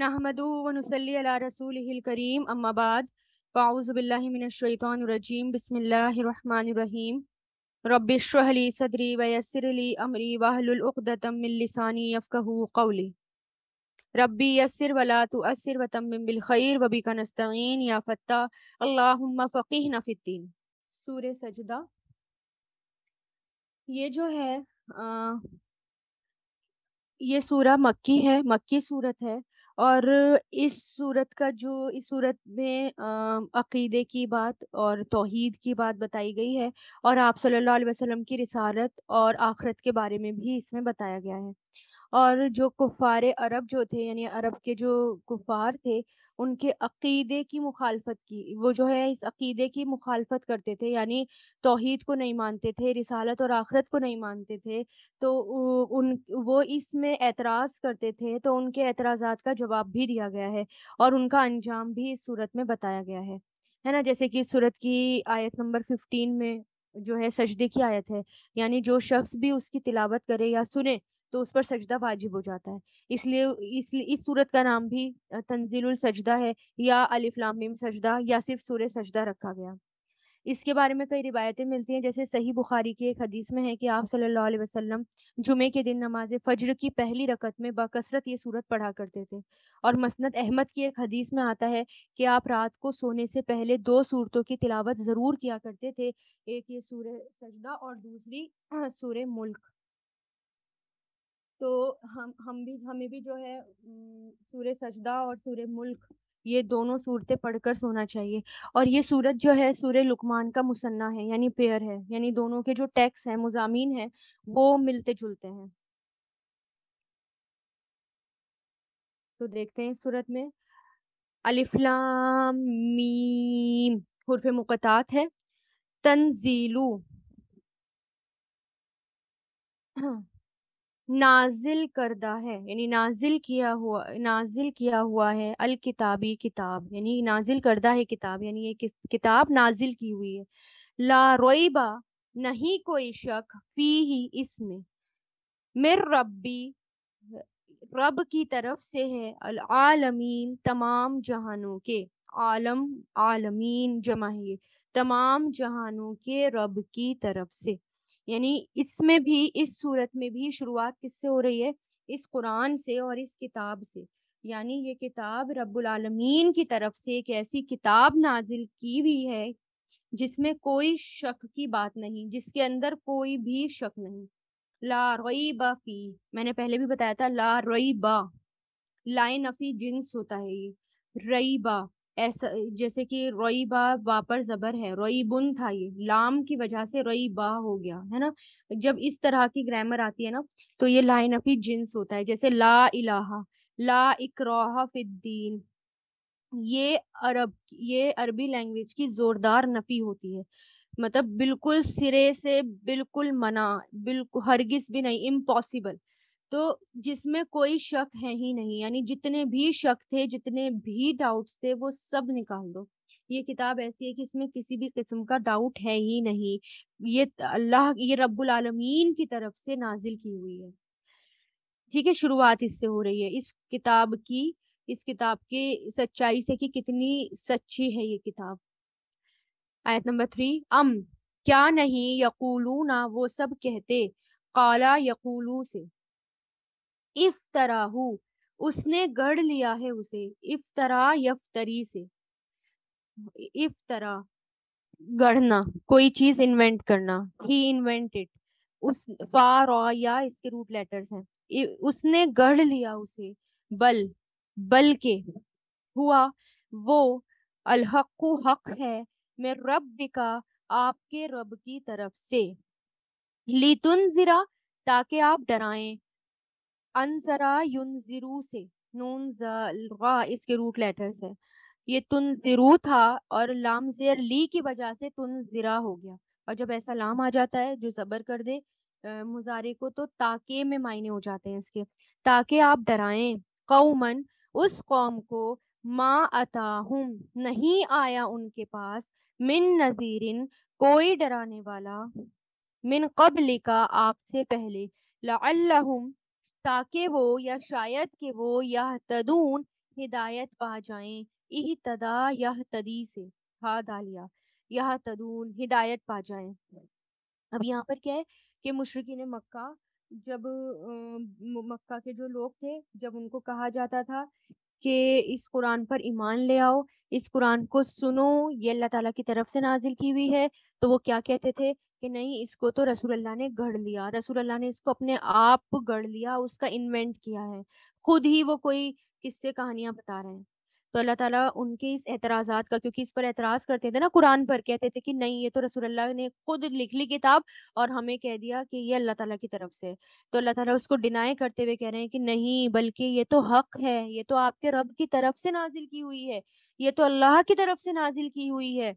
अला रसूलिहिल करीम अम्मा बाद फ़ाऊज़ु बिल्लाहि मिनश शैतानिर रजीम बिस्मिल्लाहिर रहमानिर रहीम रब्बि इश्रह ली सदरी व यस्सिर ली अमरी वहलुल उक़दतम मिन लिसानी यफ़क़हू क़ौली रब्बी यस्सिर वला तुअस्सिर व तम्मिम बिल खैर व बिका नस्तईन या फत्ताह अल्लाहुम्मा फ़क़ीहना फ़िद्दीन सूरह सजदा ये जो है आ, ये सूरा मक्की है मक्की सूरत है और इस सूरत का जो, इस सूरत में अक़ीदे की बात और तोहद की बात बताई गई है और आप सल्लल्लाहु अलैहि वसल्लम की रिसारत और आखरत के बारे में भी इसमें बताया गया है। और जो कुफ़ार अरब जो थे, यानी अरब के जो कुफ़ार थे, उनके अक़ीदे की मुखालफत की। वो जो है, इस अक़ीदे की मुखालफत करते थे, यानी तौहीद को नहीं मानते थे, रिसालत और आखरत को नहीं मानते थे। तो उन, वो इसमें एतराज़ करते थे तो उनके एतराज़ात का जवाब भी दिया गया है और उनका अंजाम भी इस सूरत में बताया गया है। है ना? जैसे कि सूरत की आयत नंबर फिफ्टीन में जो है, सजदे की आयत है, यानी जो शख्स भी उसकी तिलावत करे या सुने तो उस पर सजदा वाजिब हो जाता है। इसलिए इसलिए इस सूरत का नाम भी तंजील सजदा है या अलिफ्लाम सजदा या सिर्फ़ सूर्य सजदा रखा गया। इसके बारे में कई रिवायतें मिलती हैं, जैसे सही बुखारी की एक हदीस में है कि आप सल्लल्लाहु अलैहि वसल्लम जुमे के दिन नमाज़ फजर की पहली रकत में बकसरत ये सूरत पढ़ा करते थे। और मसनद अहमद की एक हदीस में आता है कि आप रात को सोने से पहले दो सूरतों की तिलावत ज़रूर किया करते थे, एक ये सूर्य सजदा और दूसरी सूर्य मुल्क। तो हम हम भी, हमें भी जो है सूर्य सजदा और सूर्य मुल्क, ये दोनों सूरतें पढ़कर सोना चाहिए। और ये सूरत जो है, सूर्य लुकमान का मुसन्ना है, यानी पेयर है, यानी दोनों के जो टैक्स हैं, मुजामीन हैं, वो मिलते जुलते हैं। तो देखते हैं सूरत में। अलिफ्लाम मीम मुकतात है। तंजीलू। नाजिल करदा है, यानी नाजिल किया हुआ, नाजिल किया हुआ है, अल किताबी किताब, यानी नाजिल करदा है किताब, यानी ये किस, किताब नाजिल की हुई है। ला रोइबा नहीं कोई शक, फ़ी ही इसमें। मिर रब्बी, रब की तरफ़ से है, अल आलमीन, तमाम जहानों के, आलम, आलमीन जमा है तमाम जहानों के रब की तरफ़ से। यानी इसमें भी, इस सूरत में भी शुरुआत किससे हो रही है? इस कुरान से और इस किताब से। यानी ये किताब रब्बुल आलमीन की तरफ़ से एक ऐसी किताब नाजिल की हुई है, जिसमें कोई शक की बात नहीं, जिसके अंदर कोई भी शक नहीं। ला बा फ़ी, मैंने पहले भी बताया था, ला बा लाइन अफी जिन्स होता है ये, रईबा। ऐसा, जैसे कि रोई बा पर जबर है, रोई बुन था ये, लाम की वजह से रोई बा हो गया, है ना? जब इस तरह की ग्रामर आती है ना तो ये लाइन अफी जिन्स होता है, जैसे ला इलाहा, ला इकराहा फिद्दीन। ये अरब, ये अरबी लैंग्वेज की जोरदार नफी होती है। मतलब बिल्कुल सिरे से बिल्कुल मना बिल्कुल हरगिज भी नहीं इम्पॉसिबल तो जिसमें कोई शक है ही नहीं, यानी जितने भी शक थे, जितने भी डाउट्स थे, वो सब निकाल दो। ये किताब ऐसी है कि इसमें किसी भी किस्म का डाउट है ही नहीं। ये अल्लाह, ये रब्बुल आलमीन की तरफ़ से नाजिल की हुई है। ठीक है, शुरुआत इससे हो रही है। इस किताब की, इस किताब के सच्चाई से कि कितनी सच्ची है ये किताब। आयत नंबर थ्री, अम, क्या नहीं यकूलू ना वो सब कहते? काला यकूलू से। इफ्तराहू उसने गढ़ लिया है उसे इफ्तरा यफ्तरी से। इफ्तरा गढ़ना, कोई चीज़ इन्वेंट करना ही इन्वेंटेड उस फार या इसके रूट लेटर्स हैं। उसने गढ़ लिया उसे, बल बल के, हुआ, वो, अलहकु हक है, मैं रब का आपके रब की तरफ़ से। लितुन जिरा, ताकि आप डराएँ। अनजरा युनजिरू से, नून इसके रूट लेटर्स है। ये तुन जिरू था और लाम जेर ली की वजह से तुन जिरा हो गया। और जब ऐसा लाम आ जाता है, जो जबर कर दे मुजारे को तो ताके में मायने हो जाते हैं इसके। ताकि आप डराएँ, कौमन उस कौम को, माँ अताहुम नहीं आया उनके पास, मिन नजीरिन, कोई डराने वाला, मिन कबल का आपसे पहले, लअल्लहुम ताकि वो या शायद कि वो यह तदून हिदायत पा जाएँ। इह तदा यह तदी से। हा दालिया। यह तदून हिदायत पा जाएँ। अब यहाँ पर क्या है कि मुशरकिन मक्का जब मक्का के जो लोग थे, जब उनको कहा जाता था कि इस कुरान पर ईमान ले आओ, इस कुरान को सुनो, ये अल्लाह ताला की तरफ़ से नाजिल की हुई है तो वो क्या कहते थे? कि नहीं, इसको तो रसूल अल्लाह ने गढ़ लिया, रसूल अल्लाह ने इसको अपने आप गढ़ लिया, उसका इन्वेंट किया है। खुद ही वो कोई किससे कहानियाँ बता रहे हैं। तो अल्लाह ताला उनके इस एतराज़ात का, क्योंकि इस पर एतराज़ करते थे ना, कुरान पर कहते थे कि नहीं, ये तो रसूल अल्लाह ने खुद लिख ली किताब और हमें कह दिया कि ये अल्लाह ताला की तरफ़ से। तो अल्लाह ताला उसको डिनाई करते हुए कह रहे हैं कि नहीं, बल्कि ये तो हक है, ये तो आपके रब की तरफ़ से नाजिल की हुई है, ये तो अल्लाह की तरफ़ से नाजिल की हुई है।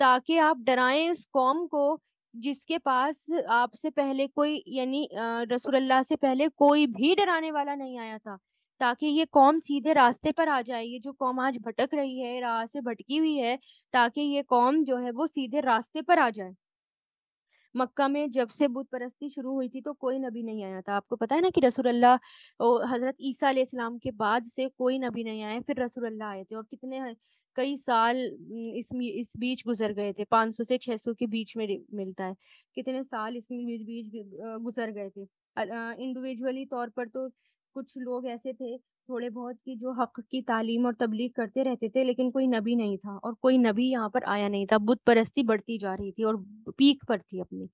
ताकि आप डराएँ इस कौम को जिसके पास आपसे पहले कोई यानी रसूल अल्लाह से पहले कोई भी डराने वाला नहीं आया था, ताकि ये कौम सीधे रास्ते पर आ जाए, ये जो कौम आज भटक रही है, राह से भटकी हुई है, ताकि ये कौम जो है वो सीधे रास्ते पर आ जाए। मक्का में जब से बुत परस्ती शुरू हुई थी तो कोई नबी नहीं आया था। आपको पता है ना कि रसूल अल्लाह हज़रत ईसा अलैहिस्सलाम के बाद से कोई नबी नहीं आए, फिर रसूल अल्लाह आए थे और कितने कई साल इस इस बीच गुजर गए थे 500 से 600 के बीच में मिलता है। कितने साल इसमें बीच बीच गुजर गए थे। इंडिविजुअली तौर पर तो कुछ लोग ऐसे थे थोड़े बहुत की जो हक की तालीम और तबलीग करते रहते थे, लेकिन कोई नबी नहीं था और कोई नबी यहाँ पर आया नहीं था। बुत परस्ती बढ़ती जा रही थी और पीक पर थी अपनी,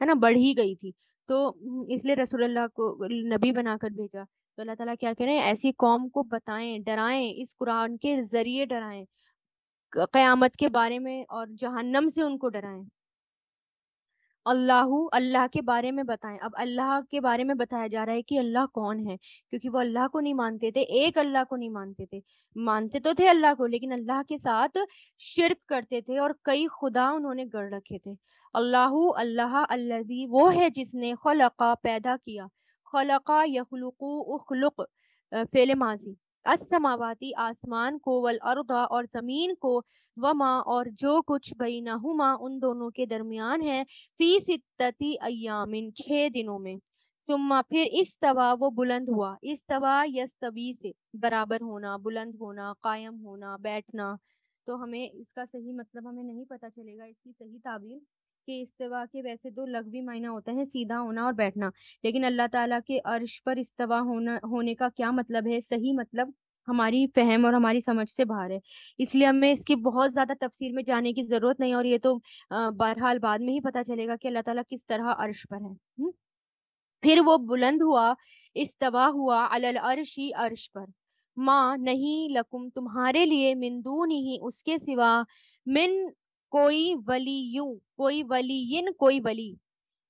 है ना? बढ़ ही गई थी। तो इसलिए रसूल अल्लाह को नबी बनाकर भेजा। तो अल्लाह ताला क्या कह रहे हैं ऐसी कौम को बताएँ, डराएँ, इस कुरान के ज़रिए डराएँ कयामत के बारे में और जहन्नम से उनको डराएँ। अल्लाह अल्लाह के बारे में बताएँ। अब अल्लाह के बारे में बताया जा रहा है कि अल्लाह कौन है, क्योंकि वो अल्लाह को नहीं मानते थे, एक अल्लाह को नहीं मानते थे। मानते तो थे अल्लाह को, लेकिन अल्लाह के साथ शिरक करते थे और कई खुदा उन्होंने गढ़ रखे थे। अल्लाह अल्लाह अल्लाजी, वो है जिसने खलका पैदा किया। खलका यखलुकु उखलुक फेले माजी। असमावाती आसमान को वल अर्दा और ज़मीन को वमा और जो कुछ बैनहुमा उन दोनों के दरमियान है। फ़ी सित्तती अयामिन छह दिनों में। सुम्मा, फिर इस तवा वो बुलंद हुआ। इस तवा यस्तवी से बराबर होना, बुलंद होना, कायम होना, बैठना। तो हमें इसका सही मतलब हमें नहीं पता चलेगा, इसकी सही ताबीर कि इस्तवा के वैसे दो लघवी मायना होता है सीधा होना और बैठना। लेकिन अल्लाह ताला के अर्श पर इस्तवा होना, होने का क्या मतलब है? सही मतलब हमारी फहम और हमारी समझ से बाहर है। इसलिए हमें इसकी बहुत ज़्यादा तफसीर में जाने की ज़रूरत नहीं और ये तो बहरहाल बाद में ही पता चलेगा कि अल्लाह ताला किस तरह अर्श पर है। हुँ? फिर वो बुलंद हुआ, इस्तवा हुआ अलल अर्शी अर्श पर। माँ, नहीं लकुम तुम्हारे लिए मिंदून ही, उसके सिवा मिन कोई वलीयू कोई वलीन कोई वली,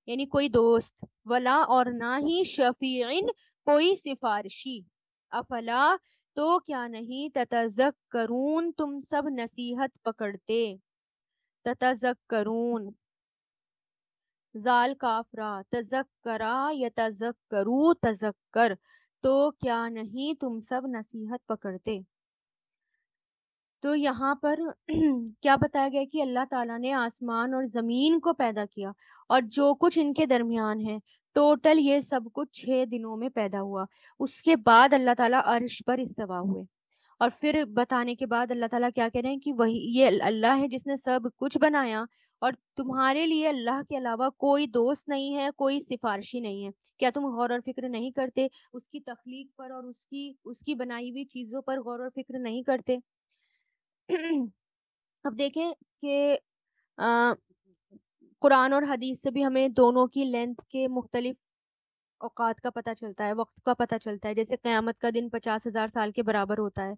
यानी कोई दोस्त, वला और ना ही शफीन कोई सिफारशी। अफला तो क्या नहीं ततजक करून तुम सब नसीहत पकड़ते। ततजक करून जाल काफरा तजक करा या तजक करू तजक कर तो क्या नहीं, तुम सब नसीहत पकड़ते। तो यहाँ पर क्या बताया गया कि अल्लाह ताला ने आसमान और ज़मीन को पैदा किया और जो कुछ इनके दरमियान है, टोटल ये सब कुछ छह दिनों में पैदा हुआ। उसके बाद अल्लाह ताला अर्श पर इस्तवा हुए और फिर बताने के बाद अल्लाह ताला क्या कह रहे हैं कि वही, ये अल्लाह है जिसने सब कुछ बनाया और तुम्हारे लिए अल्लाह के अलावा कोई दोस्त नहीं है, कोई सिफारशी नहीं है। क्या तुम गौर और फ़िक्र नहीं करते? उसकी तखलीक पर और उसकी उसकी बनाई हुई चीज़ों पर गौर और फ़िक्र नहीं करते? अब देखें कि कुरान और हदीस से भी हमें दोनों की लेंथ के मुख्तलिफ़ औकात का पता चलता है, वक्त का पता चलता है। जैसे क़यामत का दिन पचास हज़ार साल के बराबर होता है।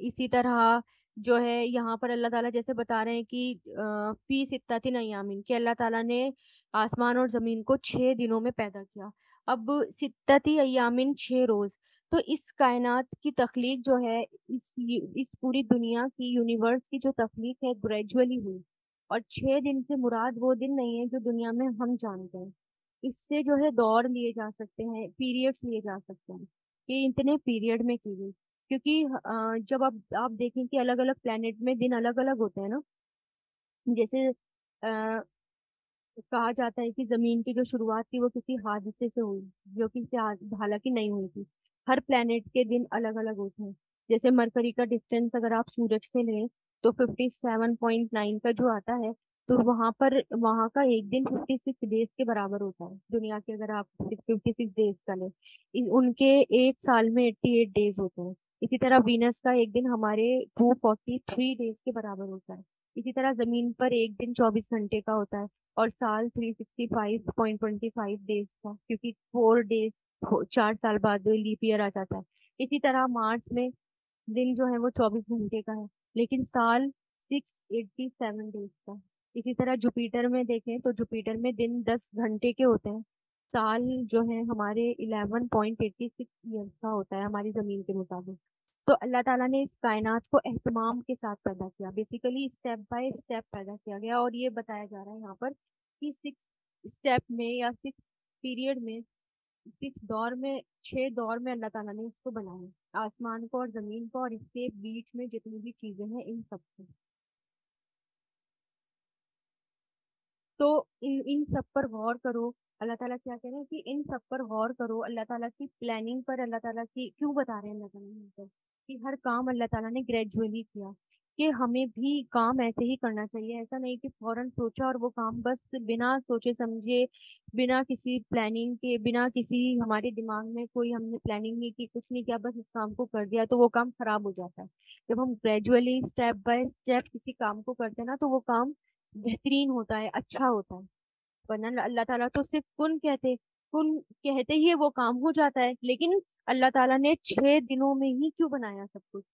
इसी तरह जो है यहाँ पर अल्लाह ताला जैसे बता रहे हैं कि फ़ी सित्तातिन अयामिन कि अल्लाह ताला ने आसमान और ज़मीन को छः दिनों में पैदा किया। अब सित्तती अयामिन छः रोज़ तो इस कायनात की तख्लीक जो है इस इस पूरी दुनिया की यूनिवर्स की जो तख्लीक है ग्रेजुअली हुई। और छह दिन से मुराद वो दिन नहीं है जो दुनिया में हम जानते हैं। इससे जो है दौर लिए जा सकते हैं पीरियड्स लिए जा सकते हैं। कि इतने पीरियड में की गई। क्योंकि जब आप आप देखें कि अलग अलग प्लेनेट में दिन अलग अलग होते हैं ना जैसे आ, कहा जाता है कि ज़मीन की जो शुरुआत थी वो किसी हादसे से हुई जो कि हालाँकि नहीं हुई थी। हर प्लेनेट के दिन अलग अलग होते हैं। जैसे मरकरी का डिस्टेंस अगर आप सूरज से लें तो फिफ्टी सेवन पॉइंट नाइन का जो आता है तो वहाँ पर, वहाँ का एक दिन फिफ्टी सिक्स डेज़ के बराबर होता है। दुनिया के अगर आप फिफ्टी सिक्स डेज़ का लें उनके एक साल में एट्टी एट डेज़ होते हैं। इसी तरह वीनस का एक दिन हमारे टू फोर्टी थ्री डेज़ के बराबर होता है। इसी तरह ज़मीन पर एक दिन चौबीस घंटे का होता है और साल three sixty five point twenty five days का, क्योंकि फोर डेज़ चार साल बाद लीप ईयर आ जाता है। इसी तरह मार्च में दिन जो है वो चौबीस घंटे का है, लेकिन साल सिक्स एट्टी सेवन डेज़ का। इसी तरह जुपिटर में देखें तो जुपिटर में दिन दस घंटे के होते हैं। साल जो है हमारे eleven point eighty six years का होता है हमारी ज़मीन के मुताबिक। तो अल्लाह ताला ने इस कायनात को एहतमाम के साथ पैदा किया। बेसिकली स्टेप बाय स्टेप पैदा किया गया और ये बताया जा रहा है यहाँ पर कि सिक्स स्टेप में या सिक्स पीरियड में सिक्स दौर में, छह दौर में अल्लाह ताला ने इसको बनाया। आसमान को और ज़मीन को और इसके बीच में जितनी भी चीज़ें हैं, इन सबको तो इन इन सब पर गौर करो। अल्लाह ताला क्या कह रहे हैं कि इन सब पर गौर करो। अल्लाह ताला की प्लानिंग पर अल्लाह ताला की, क्यों बता रहे हैं अल्लाह ताला कि हर काम अल्लाह ताला ने ग्रेजुअली किया कि हमें भी काम ऐसे ही करना चाहिए। ऐसा नहीं कि फ़ौरन सोचा और वो काम बस बिना सोचे समझे, बिना किसी प्लानिंग के, बिना किसी हमारे दिमाग में कोई हमने प्लानिंग नहीं की, कुछ नहीं किया, बस इस काम को कर दिया तो वो काम खराब हो जाता है। जब हम ग्रेजुअली स्टेप बाय स्टेप किसी काम को करते हैं ना तो वो काम बेहतरीन होता है अच्छा होता है। वरना अल्लाह ताला तो सिर्फ़ कुन कहते कुन कहते ही वो काम हो जाता है। लेकिन अल्लाह ताला ने छह दिनों में ही क्यों बनाया सब कुछ?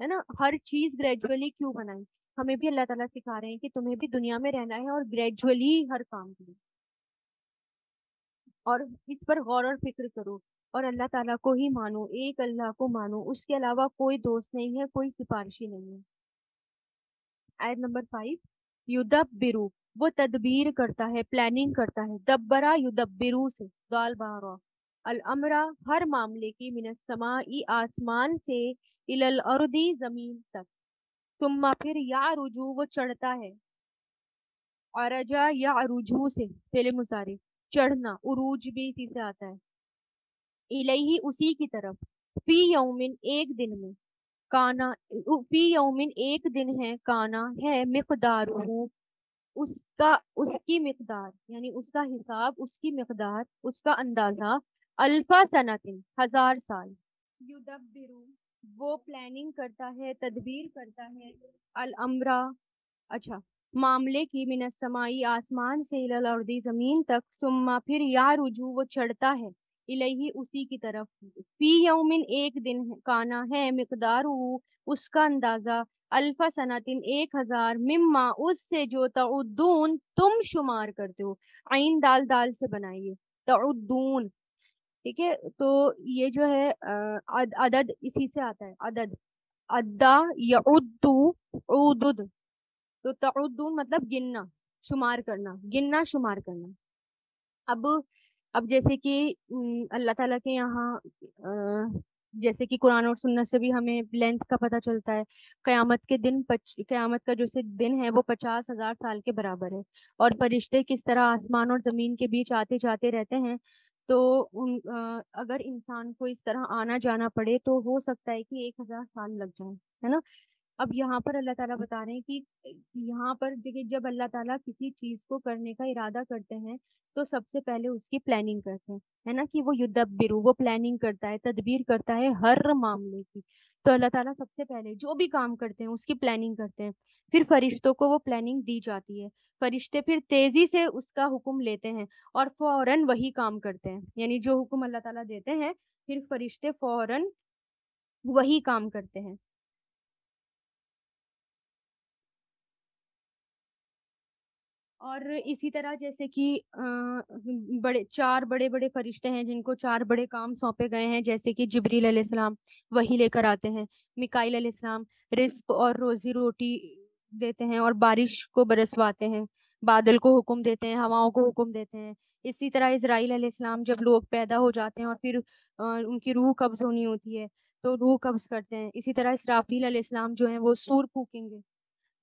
है ना? हर चीज़ ग्रेजुअली क्यों बनाई? हमें भी अल्लाह ताला सिखा रहे हैं कि तुम्हें भी दुनिया में रहना है और ग्रेजुअली हर काम करो और इस पर गौर और फ़िक्र करो और अल्लाह ताला को ही मानो, एक अल्लाह को मानो, उसके अलावा कोई दोस्त नहीं है, कोई सिफारिशी नहीं है। आयत नंबर फाइव युदब्बिरु वो तदबीर करता है प्लानिंग करता है। दब्बरा युदब्बिरु से गाल बारा अल अमरा हर मामले की मिनस समाई आसमान से इलल अर्दी ज़मीन तक। तुम फिर या रुजू वो चढ़ता है। अरजा या अरुजू से पहले मुसारे चढ़ना, उरूज भी इसी से आता है। इलही उसी की तरफ़। फ़ी यौमिन एक दिन में। काना फ़ी यौमिन एक दिन है, काना है मिकदार उसका, उसकी मिकदार, यानी उसका हिसाब, उसकी मिकदार, उसका अंदाज़ा अल्फ़ा सनातिन, हज़ार साल। युदब्बिरु, वो प्लानिंग करता है, तदबीर करता है। अल अमरा अच्छा मामले की मिन समाई आसमान से अर्दी ज़मीन तक, सुम्मा फिर या रुजू, वो चढ़ता है। इलही उसी की तरफ़। फ़ी यौमिन, एक दिन काना है, मिकदार, उसका अंदाज़ा अल्फ़ा सनातिन एक हज़ार मिम्मा उससे जो तउद्दून तुम शुमार करते हो। आइन दाल दाल से बनाइए। तउद्दून। ठीक है? तो ये जो है अद, अदद इसी से आता है। अदद। अद्दा यउद्दू उदुद। तो तउद्दून मतलब गिनना शुमार करना। गिनना शुमार करना। अब अब जैसे कि अल्लाह ताला के यहाँ जैसे कि कुरान और सुन्नत से भी हमें लेंथ का पता चलता है। क़यामत के दिन पच क़यामत का जो से दिन है वो पचास हज़ार साल के बराबर है। और फरिश्ते किस तरह आसमान और ज़मीन के बीच आते जाते रहते हैं तो उन आ, अगर इंसान को इस तरह आना जाना पड़े तो हो सकता है कि एक हज़ार साल लग जाए है ना? अब यहाँ पर अल्लाह ताला बता रहे हैं कि, यहाँ पर जब अल्लाह ताला किसी चीज़ को करने का इरादा करते हैं तो सबसे पहले उसकी प्लानिंग करते हैं, है ना कि वो युद्धबिरु वो प्लानिंग करता है, तदबीर करता है हर मामले की। तो अल्लाह ताला सबसे पहले जो भी काम करते हैं, उसकी प्लानिंग करते हैं। फिर फरिश्तों को वो प्लानिंग दी जाती है। फरिश्ते फिर तेज़ी से उसका हुक्म लेते हैं और फ़ौरन वही काम करते हैं। यानी जो हुक्म अल्लाह ताला देते हैं, फिर फरिश्ते फ़ौरन वही काम करते हैं। और इसी तरह जैसे कि बड़े, चार बड़े बड़े फरिश्ते हैं जिनको चार बड़े काम सौंपे गए हैं, जैसे कि जबरील अलैहिस्सलाम वही लेकर आते हैं। मिकाइल अलैहिस्सलाम रिस्क और रोजी रोटी देते हैं और बारिश को बरसवाते हैं, बादल को हुक्म देते हैं, हवाओं को हुक्म देते हैं। इसी तरह इसराइल अलैहिस्सलाम जब लोग पैदा हो जाते हैं और फिर उनकी रूह कब्ज होनी होती है तो रूह कब्ज करते हैं। इसी तरह इसराफील अलैहिस्सलाम जो है वो सूर फूकेंगे।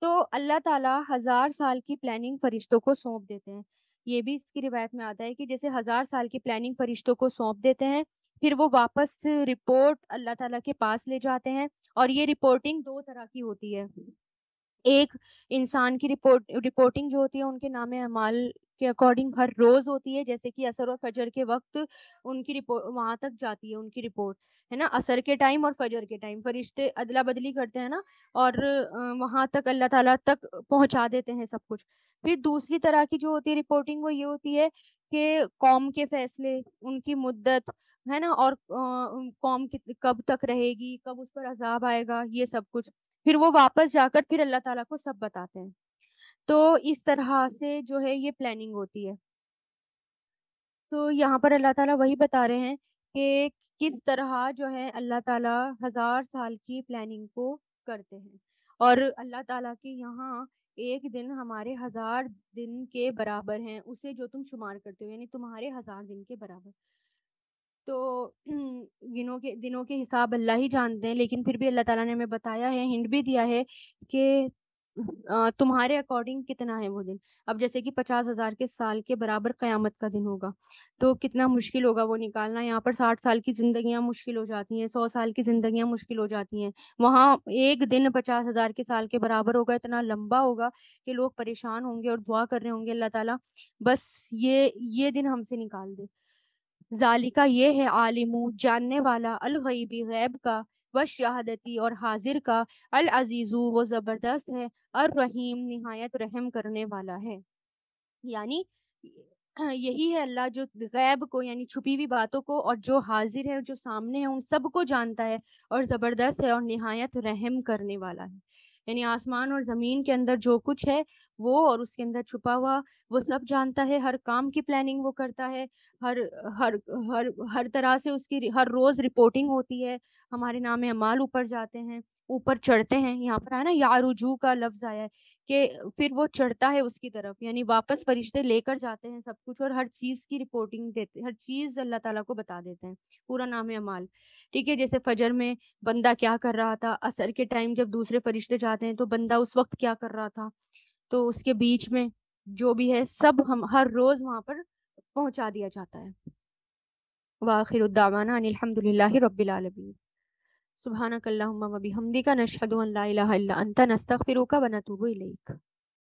तो अल्लाह ताला हज़ार साल की प्लानिंग फरिश्तों को सौंप देते हैं। ये भी इसकी रिवायत में आता है कि जैसे हज़ार साल की प्लानिंग फरिश्तों को सौंप देते हैं, फिर वो वापस रिपोर्ट अल्लाह ताला के पास ले जाते हैं और ये रिपोर्टिंग दो तरह की होती है। एक इंसान की रिपोर्ट, रिपोर्टिंग जो होती है उनके नाम अमाल के अकॉर्डिंग हर रोज होती है, जैसे कि असर और फजर के वक्त उनकी रिपोर्ट वहाँ तक जाती है उनकी रिपोर्ट, है ना? असर के टाइम और फजर के टाइम, फरिश्ते अदला बदली करते हैं ना, और वहाँ तक अल्लाह ताला तक पहुँचा देते हैं सब कुछ। फिर दूसरी तरह की जो होती है रिपोर्टिंग वो ये होती है कि कौम के फैसले, उनकी मुद्दत, है ना? और कौम कब तक रहेगी, कब उस पर अजाब आएगा, ये सब कुछ। फिर वो वापस जाकर फिर अल्लाह ताला को सब बताते हैं। तो इस तरह से जो है ये प्लानिंग होती है। तो यहाँ पर अल्लाह ताला वही बता रहे हैं कि किस तरह जो है अल्लाह ताला हज़ार साल की प्लानिंग को करते हैं। और अल्लाह ताला के यहाँ एक दिन हमारे हज़ार दिन के बराबर हैं, उसे जो तुम शुमार करते हो, यानी तुम्हारे हज़ार दिन के बराबर। तो दिनों के दिनों के हिसाब अल्लाह ही जानते हैं, लेकिन फिर भी अल्लाह ताला ने हमें बताया है, हिंट भी दिया है कि तुम्हारे अकॉर्डिंग कितना है वो दिन। अब जैसे कि पचास हज़ार के साल के बराबर कयामत का दिन होगा तो कितना मुश्किल होगा वो निकालना। यहाँ पर साठ साल की जिंदगियाँ मुश्किल हो जाती हैं, सौ साल की जिंदगियाँ मुश्किल हो जाती हैं। वहाँ एक दिन पचास हज़ार के साल के बराबर होगा, इतना लंबा होगा कि लोग परेशान होंगे और दुआ कर रहे होंगे, अल्लाह ताला, बस ये ये दिन हमसे निकाल दे। जालिका ये है आलिमू, जानने वाला अल गैबी गैब का व शहादती और हाजिर का अल अजीज़ू वो ज़बरदस्त है और रहीम नहायत रहम करने वाला है। यानी, यही है अल्लाह जो गैब को, यानी छुपी हुई बातों को और जो हाजिर है, जो सामने है, उन सबको जानता है और ज़बरदस्त है और नहायत रहम करने वाला है। यानी आसमान और ज़मीन के अंदर जो कुछ है, वो और उसके अंदर छुपा हुआ, वो सब जानता है, हर काम की प्लानिंग वो करता है, हर हर हर हर तरह से उसकी, हर रोज रिपोर्टिंग होती है, हमारे नाम अमाल ऊपर जाते हैं। ऊपर चढ़ते हैं, यहाँ पर, है ना, यारुजू का लफ्ज आया है कि फिर वो चढ़ता है उसकी तरफ़, यानी वापस फरिश्ते लेकर जाते हैं सब कुछ और हर चीज़ की रिपोर्टिंग देते, हर चीज़ अल्लाह ताला को बता देते हैं, पूरा नाम है अमाल। ठीक है, जैसे फजर में बंदा क्या कर रहा था, असर के टाइम जब दूसरे फरिश्ते जाते हैं तो बंदा उस वक्त क्या कर रहा था तो उसके बीच में जो भी है सब हम, हर रोज वहाँ पर पहुँचा दिया जाता है। वाखिर उद्दावाना अनिलहमदिल्ला रबीआलमीन सुबहानक अल्लाहुम्मा व बिहम्दिका नशहदु अन ला इलाहा इल्ला अंता नस्तगफिरुका व नतूबु इलैक।